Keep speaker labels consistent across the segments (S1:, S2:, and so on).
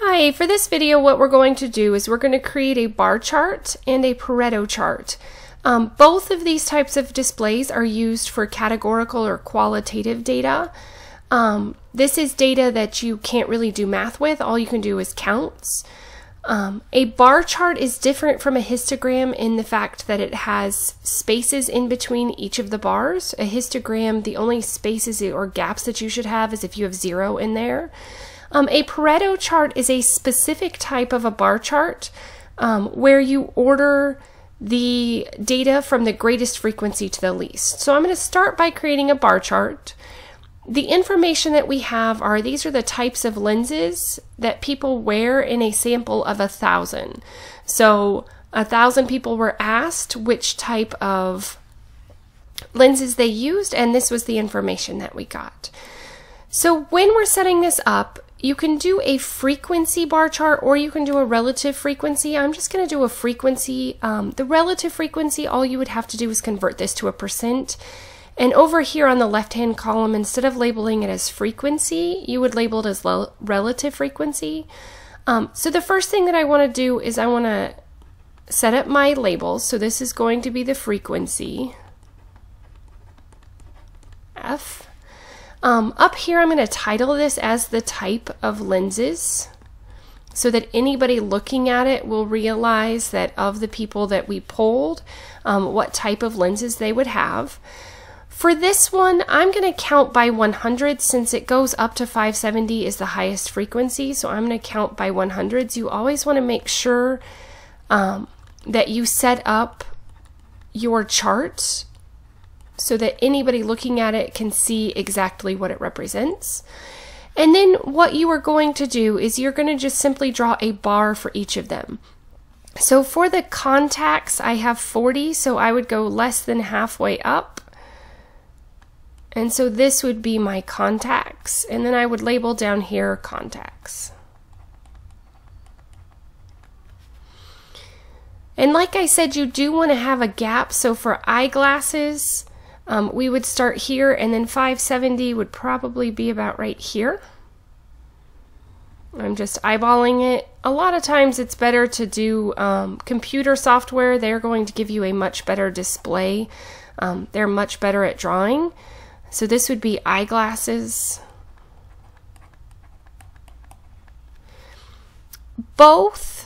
S1: Hi, for this video what we're going to do is we're going to create a bar chart and a Pareto chart. Um, both of these types of displays are used for categorical or qualitative data. Um, this is data that you can't really do math with, all you can do is counts. Um, a bar chart is different from a histogram in the fact that it has spaces in between each of the bars. A histogram, the only spaces or gaps that you should have is if you have zero in there. Um, a Pareto chart is a specific type of a bar chart um, where you order the data from the greatest frequency to the least. So I'm going to start by creating a bar chart. The information that we have are these are the types of lenses that people wear in a sample of a thousand. So a thousand people were asked which type of lenses they used, and this was the information that we got. So when we're setting this up, you can do a frequency bar chart or you can do a relative frequency. I'm just going to do a frequency. Um, the relative frequency, all you would have to do is convert this to a percent. And over here on the left-hand column, instead of labeling it as frequency, you would label it as relative frequency. Um, so the first thing that I want to do is I want to set up my labels. So this is going to be the frequency, Um, up here, I'm going to title this as the type of lenses so that anybody looking at it will realize that of the people that we polled, um, what type of lenses they would have. For this one, I'm going to count by 100 since it goes up to 570 is the highest frequency. So I'm going to count by 100s. You always want to make sure um, that you set up your chart so that anybody looking at it can see exactly what it represents. And then what you are going to do is you're going to just simply draw a bar for each of them. So for the contacts, I have 40, so I would go less than halfway up. And so this would be my contacts, and then I would label down here contacts. And like I said, you do want to have a gap. So for eyeglasses, um, we would start here and then 570 would probably be about right here. I'm just eyeballing it. A lot of times it's better to do um, computer software. They're going to give you a much better display. Um, they're much better at drawing. So this would be eyeglasses. Both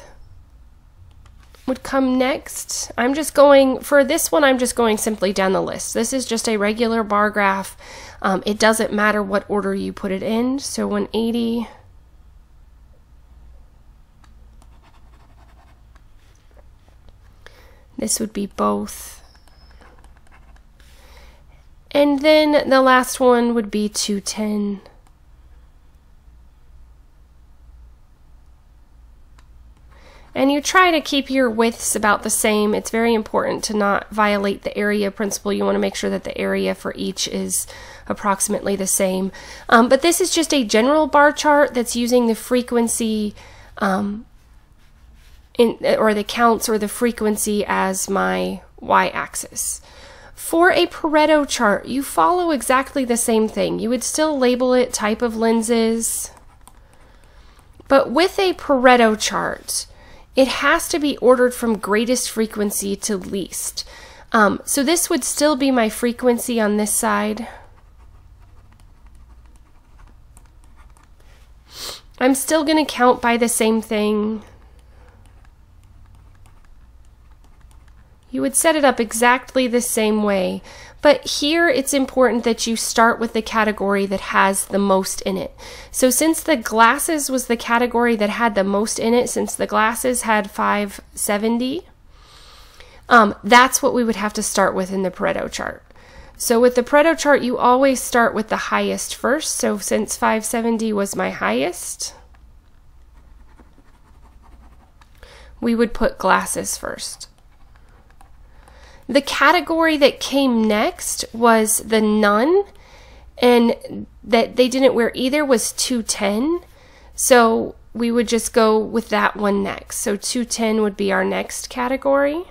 S1: would come next. I'm just going, for this one, I'm just going simply down the list. This is just a regular bar graph. Um, it doesn't matter what order you put it in. So 180. This would be both. And then the last one would be 210. And you try to keep your widths about the same. It's very important to not violate the area principle. You want to make sure that the area for each is approximately the same. Um, but this is just a general bar chart that's using the frequency um, in, or the counts or the frequency as my y-axis. For a Pareto chart, you follow exactly the same thing. You would still label it type of lenses, but with a Pareto chart, it has to be ordered from greatest frequency to least. Um, so this would still be my frequency on this side. I'm still going to count by the same thing. Would set it up exactly the same way. But here it's important that you start with the category that has the most in it. So since the glasses was the category that had the most in it, since the glasses had 570, um, that's what we would have to start with in the Pareto chart. So with the Pareto chart, you always start with the highest first. So since 570 was my highest, we would put glasses first. The category that came next was the none, and that they didn't wear either was 210. So we would just go with that one next. So 210 would be our next category.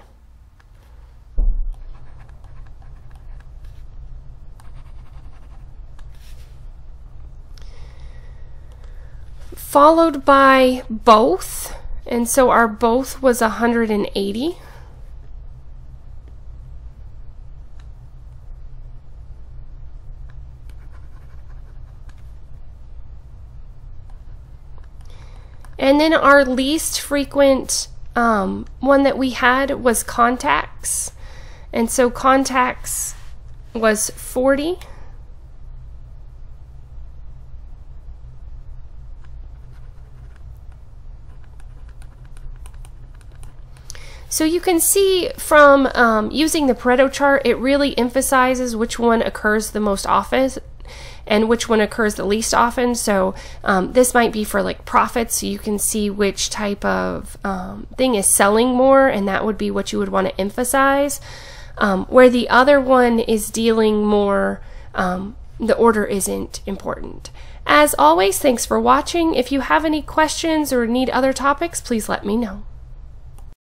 S1: followed by both. And so our both was 180. And then our least frequent um, one that we had was contacts. And so contacts was 40. So you can see from um, using the Pareto chart, it really emphasizes which one occurs the most often and which one occurs the least often. So um, this might be for like profits, so you can see which type of um, thing is selling more, and that would be what you would want to emphasize. Um, where the other one is dealing more, um, the order isn't important. As always, thanks for watching. If you have any questions or need other topics, please let me know.